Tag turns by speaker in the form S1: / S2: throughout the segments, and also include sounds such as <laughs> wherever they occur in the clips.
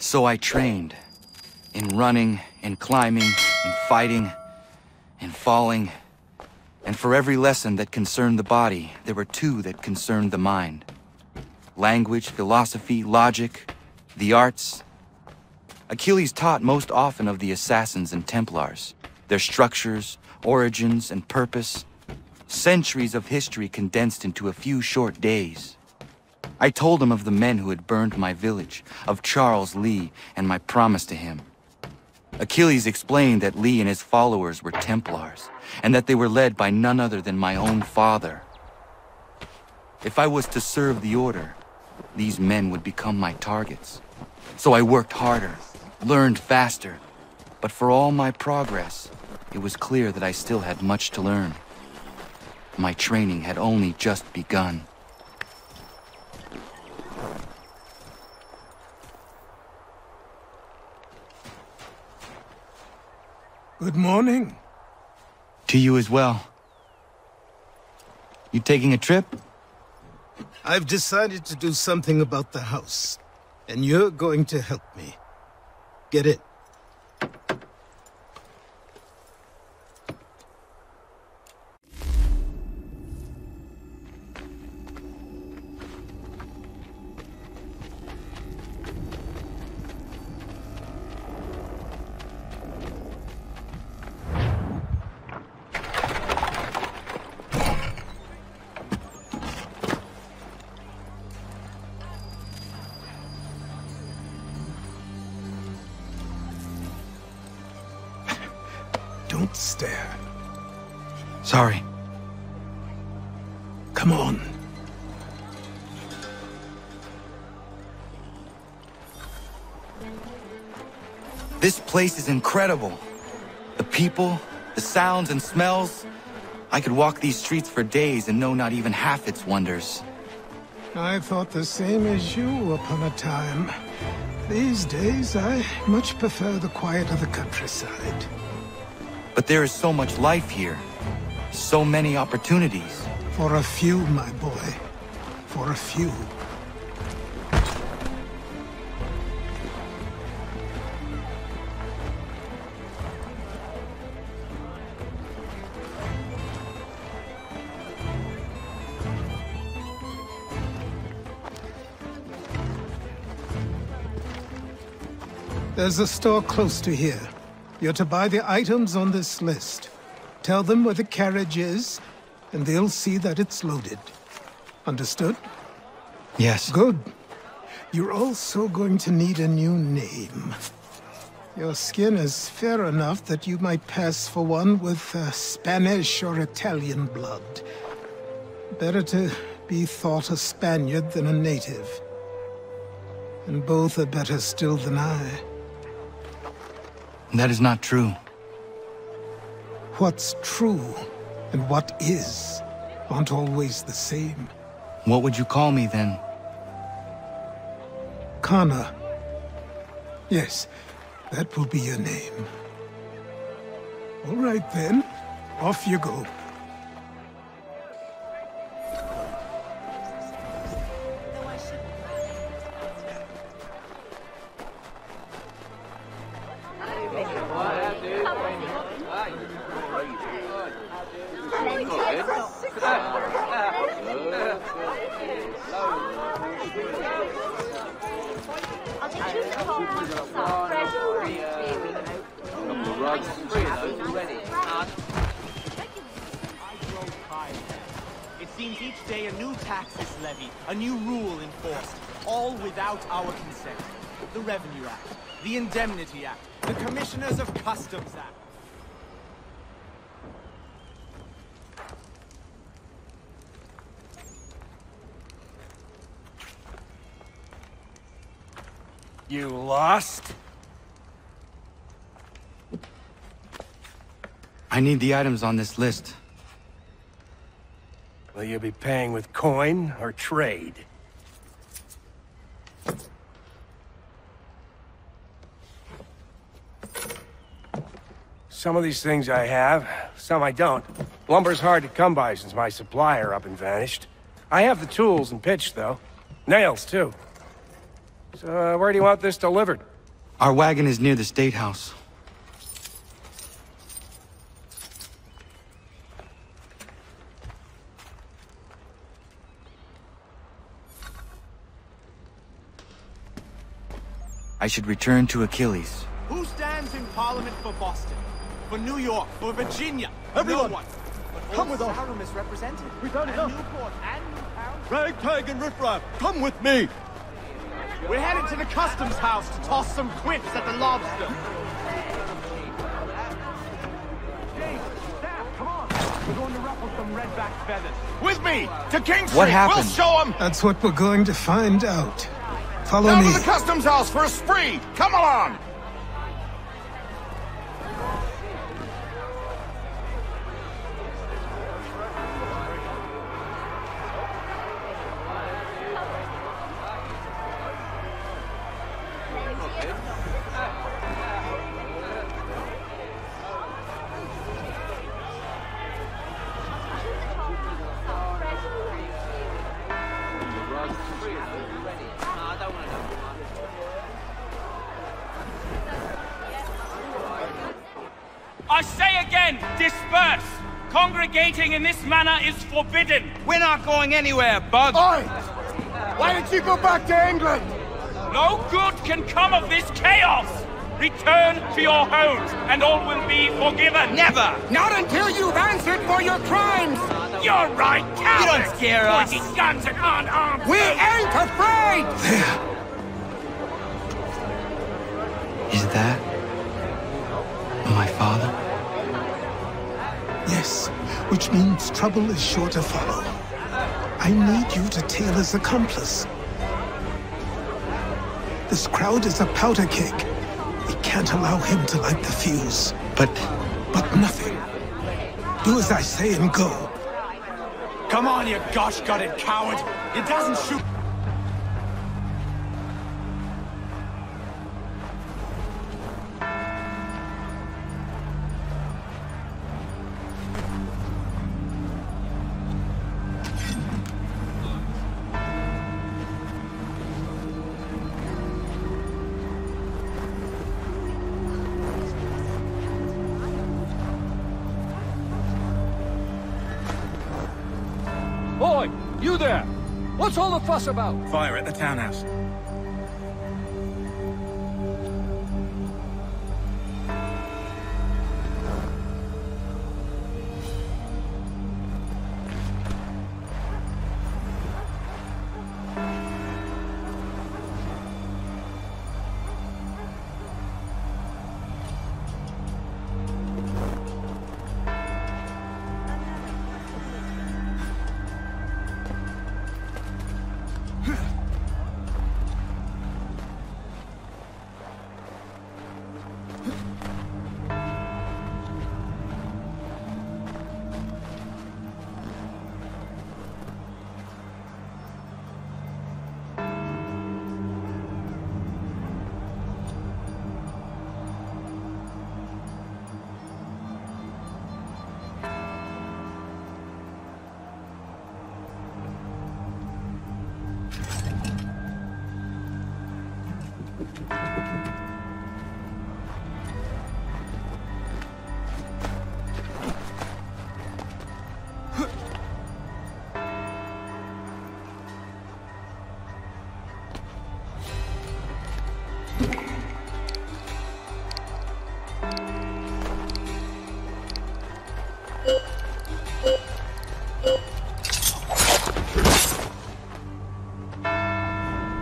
S1: So I trained. In running, in climbing, in fighting, in falling. And for every lesson that concerned the body, there were two that concerned the mind. Language, philosophy, logic, the arts. Achilles taught most often of the Assassins and Templars, their structures, origins, and purpose. Centuries of history condensed into a few short days. I told him of the men who had burned my village, of Charles Lee, and my promise to him. Achilles explained that Lee and his followers were Templars, and that they were led by none other than my own father. If I was to serve the Order, these men would become my targets. So I worked harder, learned faster, but for all my progress, it was clear that I still had much to learn. My training had only just begun.
S2: Good morning.
S1: To you as well. You taking a trip?
S2: I've decided to do something about the house, and you're going to help me. Get it? Don't stare.
S1: Sorry.
S2: Come on.
S1: This place is incredible. The people, the sounds and smells. I could walk these streets for days and know not even half its wonders.
S2: I thought the same as you upon a time. These days, I much prefer the quiet of the countryside.
S1: But there is so much life here. So many opportunities.
S2: For a few, my boy. For a few. There's a store close to here. You're to buy the items on this list. Tell them where the carriage is, and they'll see that it's loaded. Understood?
S1: Yes.
S2: Good. You're also going to need a new name. Your skin is fair enough that you might pass for one with uh, Spanish or Italian blood. Better to be thought a Spaniard than a native. And both are better still than I.
S1: That is not true.
S2: What's true and what is aren't always the same.
S1: What would you call me then?
S2: Connor. Yes, that will be your name. All right then, off you go.
S3: New tax is a new rule enforced, all without our consent. The Revenue Act, the Indemnity Act, the Commissioners of Customs Act.
S4: You lost?
S1: I need the items on this list.
S4: Will you be paying with coin or trade? Some of these things I have, some I don't. Lumber's hard to come by since my supplier up and vanished. I have the tools and pitch, though. Nails, too. So, uh, where do you want this delivered?
S1: Our wagon is near the State House. I should return to Achilles.
S3: Who stands in Parliament for Boston? For New York? For Virginia?
S5: Everyone,
S3: No one. But
S5: come
S3: Old
S5: with us.
S3: Sarum is represented.
S5: We've had
S3: and
S5: enough.
S3: Newport and Newtown.
S5: Ragtag and riffraff, come with me!
S3: We're headed to the customs house to toss some quips at the lobster. James, Staff, come on. We're going to ruffle some redback feathers. With me, to King Street.
S1: What happened?
S3: We'll show 'em.
S2: That's what we're going to find out. Follow
S3: Down
S2: me.
S3: to the customs house for a spree. Come along.
S6: Disperse! Congregating in this manner is forbidden!
S1: We're not going anywhere, Bug!
S5: Oi! Why did you go back to England?
S6: No good can come of this chaos! Return to your homes, and all will be forgiven!
S1: Never!
S4: Not until you've answered for your crimes!
S6: You're right, cowards!
S1: You don't scare us.
S6: Pointing guns at unarmed
S4: We ain't afraid!
S1: Is <laughs>
S2: which means trouble is sure to follow. I need you to tail his accomplice. This crowd is a powder keg. We can't allow him to light the fuse.
S1: But...
S2: But nothing. Do as I say and go.
S3: Come on, you gosh-gutted coward. It doesn't shoot.
S5: You there! What's all the fuss about?
S3: Fire at the townhouse.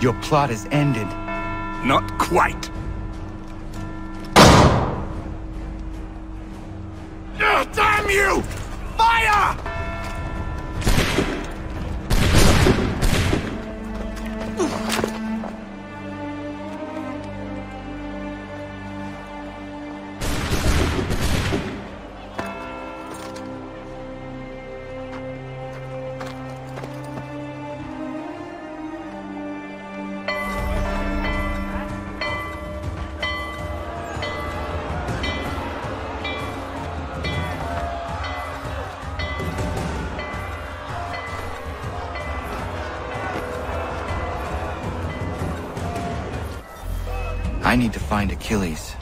S1: Your plot is ended.
S3: Not quite. Damn you!
S1: Find Achilles.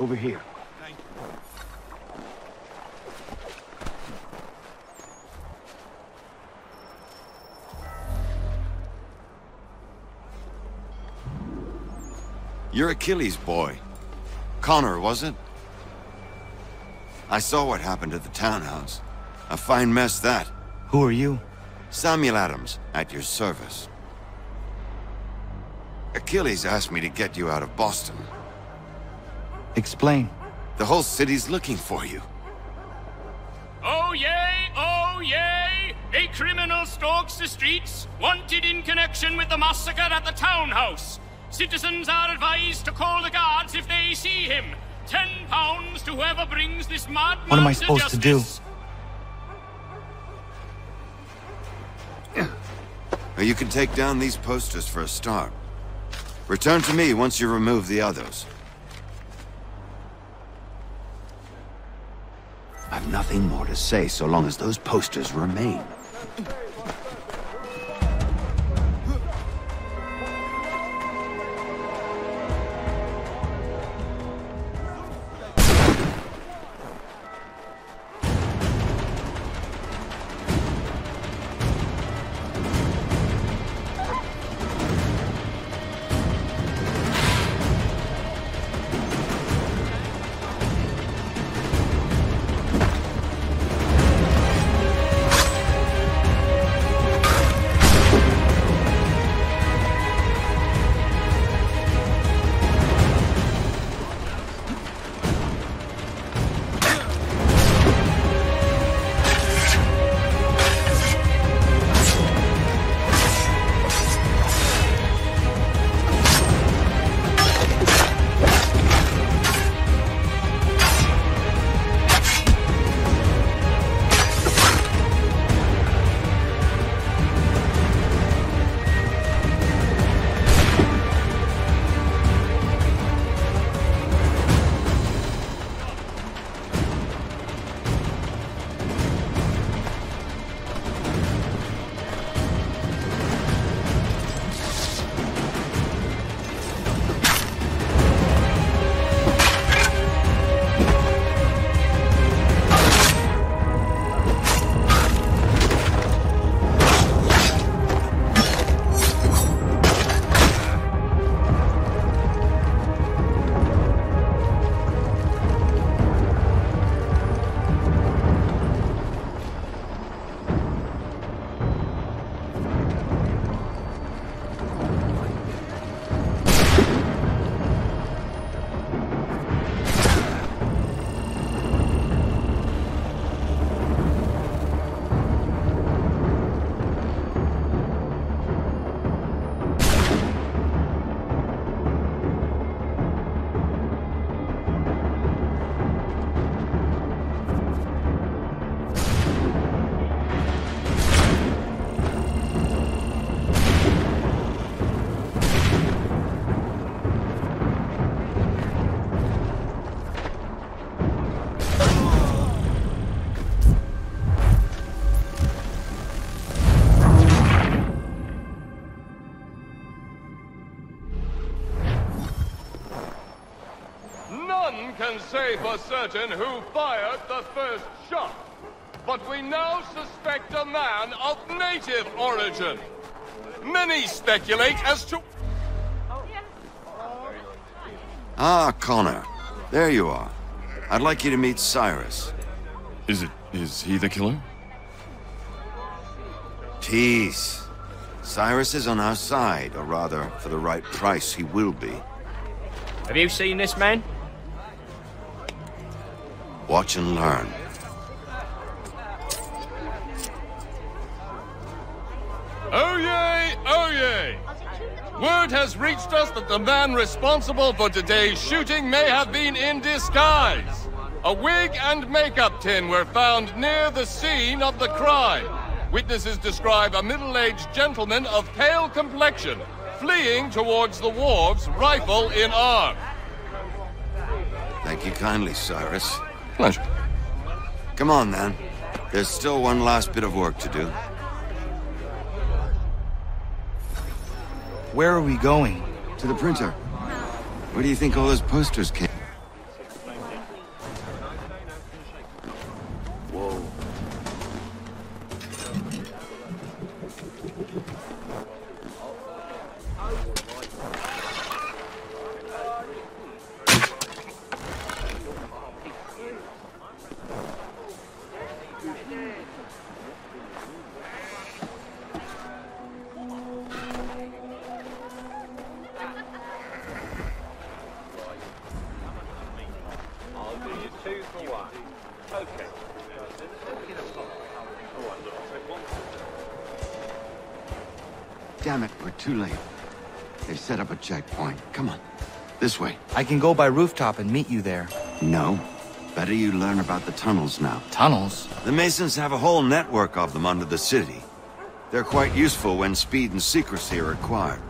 S4: Over here.
S7: You're Achilles' boy. Connor, was it? I saw what happened at the townhouse. A fine mess, that.
S1: Who are you?
S7: Samuel Adams, at your service. Achilles asked me to get you out of Boston.
S1: Explain.
S7: The whole city's looking for you.
S6: Oh yay, oh yay! A criminal stalks the streets, wanted in connection with the massacre at the townhouse. Citizens are advised to call the guards if they see him. Ten pounds to whoever brings this madman
S1: What am I supposed to do?
S6: justice.
S7: You can take down these posters for a start. Return to me once you remove the others.
S8: I've nothing more to say so long as those posters remain.
S5: Can say for certain who fired the first shot, but we now suspect a man of native origin. Many speculate as to...
S7: Ah, Connor. There you are. I'd like you to meet Cyrus.
S9: Is it... is he the killer?
S7: Peace. Cyrus is on our side, or rather, for the right price, he will be.
S6: Have you seen this man?
S7: Watch and learn.
S5: Oh yay, oh! Word has reached us that the man responsible for today's shooting may have been in disguise. A wig and makeup tin were found near the scene of the crime. Witnesses describe a middle-aged gentleman of pale complexion fleeing towards the wharves, rifle in arm.
S7: Thank you kindly, Cyrus.
S9: Pleasure.
S7: Come on, then. There's still one last bit of work to do.
S1: Where are we going?
S7: To the printer. Where do you think all those posters came?
S1: Can go by rooftop and meet you there.
S7: No. Better you learn about the tunnels now.
S1: Tunnels?
S7: The Masons have a whole network of them under the city. They're quite useful when speed and secrecy are required.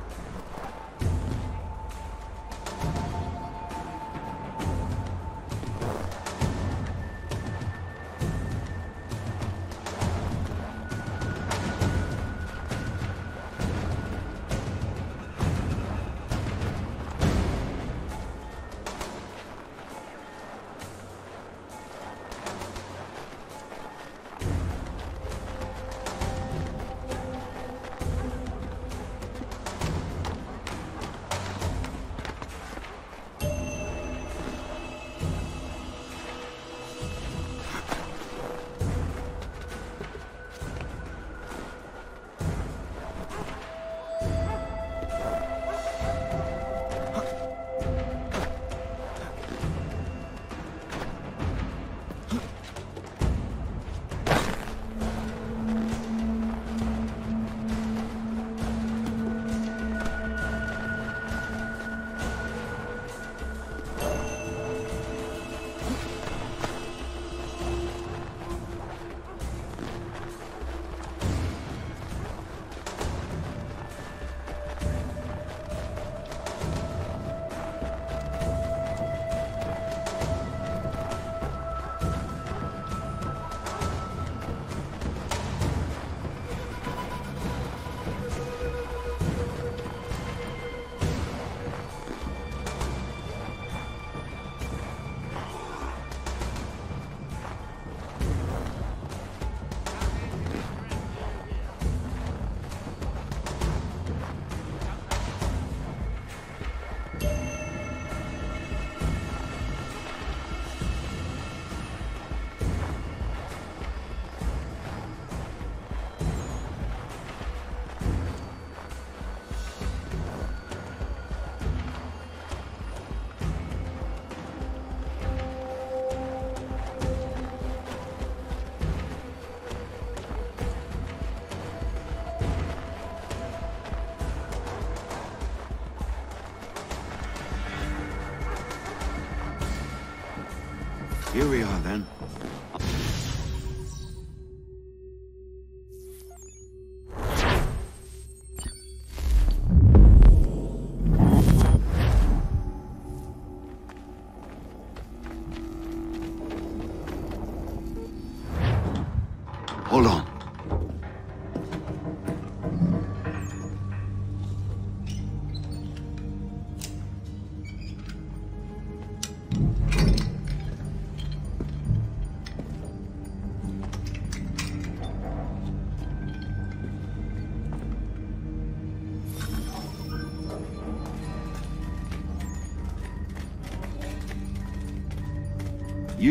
S7: Here we are, then.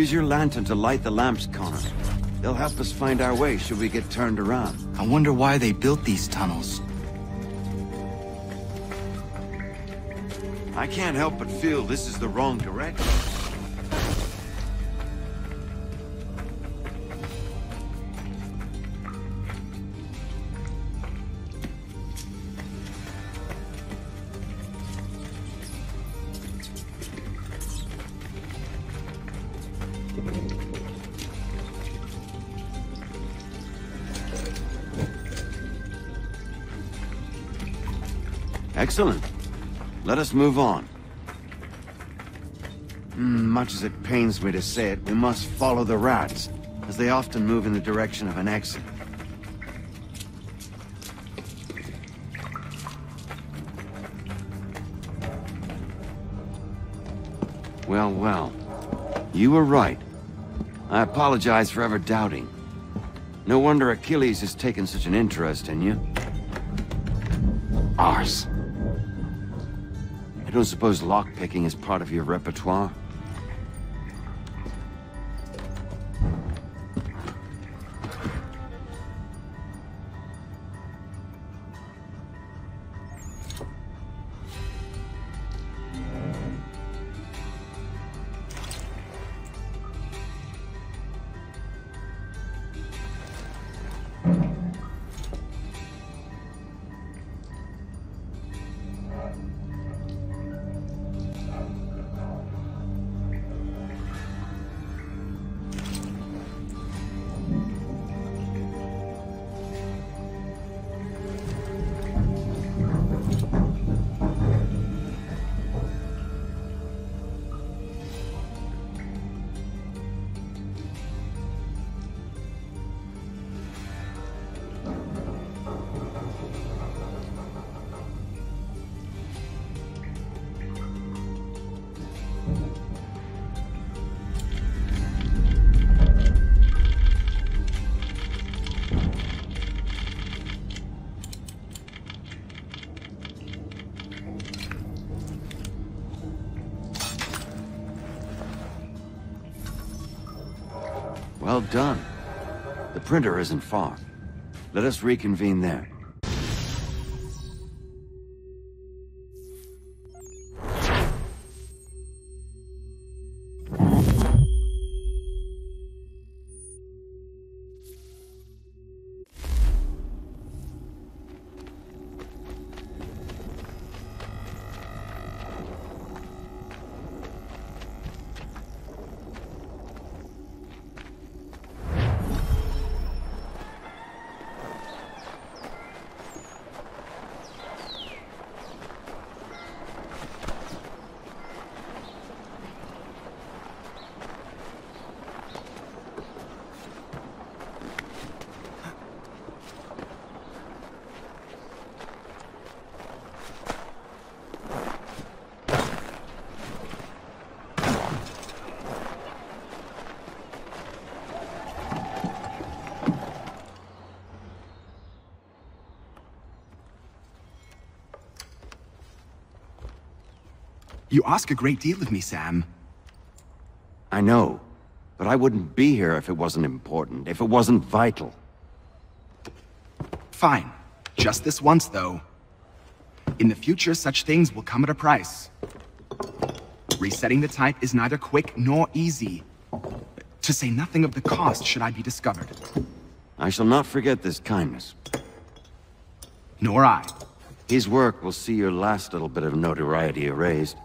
S7: Use your lantern to light the lamps, Connor. They'll help us find our way should we get turned around.
S1: I wonder why they built these tunnels.
S7: I can't help but feel this is the wrong direction. Excellent. Let us move on. Mm, much as it pains me to say it, we must follow the rats, as they often move in the direction of an exit. Well, well. You were right. I apologize for ever doubting. No wonder Achilles has taken such an interest in you. Arse. I don't suppose lockpicking is part of your repertoire? Well done. The printer isn't far. Let us reconvene there.
S10: You ask a great deal of me, Sam.
S7: I know, but I wouldn't be here if it wasn't important, if it wasn't vital.
S10: Fine. Just this once, though. In the future, such things will come at a price. Resetting the type is neither quick nor easy. To say nothing of the cost should I be discovered.
S7: I shall not forget this kindness.
S10: Nor I.
S7: His work will see your last little bit of notoriety erased.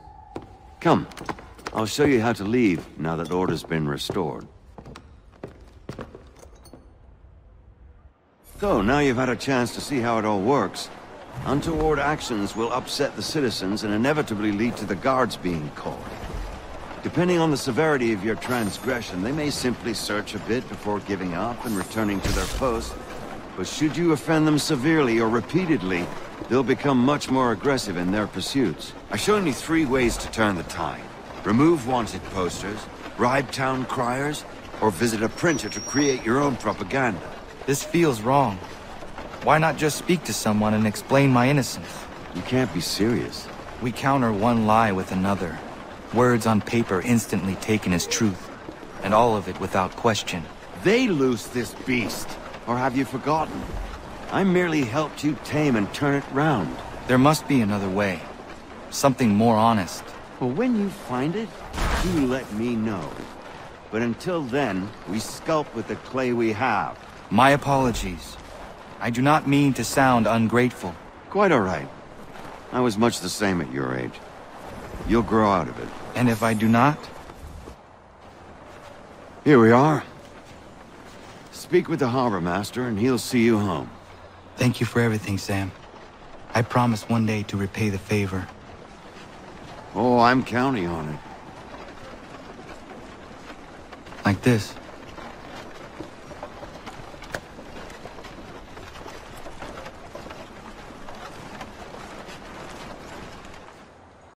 S7: Come, I'll show you how to leave now that order's been restored. So, now you've had a chance to see how it all works. Untoward actions will upset the citizens and inevitably lead to the guards being called. Depending on the severity of your transgression, they may simply search a bit before giving up and returning to their post. But should you offend them severely or repeatedly, they'll become much more aggressive in their pursuits. I've shown you three ways to turn the tide. Remove wanted posters, bribe town criers, or visit a printer to create your own propaganda.
S1: This feels wrong. Why not just speak to someone and explain my innocence?
S7: You can't be serious.
S1: We counter one lie with another. Words on paper instantly taken as truth. and all of it without question.
S7: They loose this beast. Or have you forgotten? I merely helped you tame and turn it round.
S1: There must be another way. Something more honest.
S7: Well, when you find it, do let me know. But until then, we sculpt with the clay we have.
S1: My apologies. I do not mean to sound ungrateful.
S7: Quite all right. I was much the same at your age. You'll grow out of it.
S1: And if I do not?
S7: Here we are. Speak with the harbor master, and he'll see you home.
S1: Thank you for everything, Sam. I promise one day to repay the favor.
S7: Oh, I'm counting on it.
S1: Like this.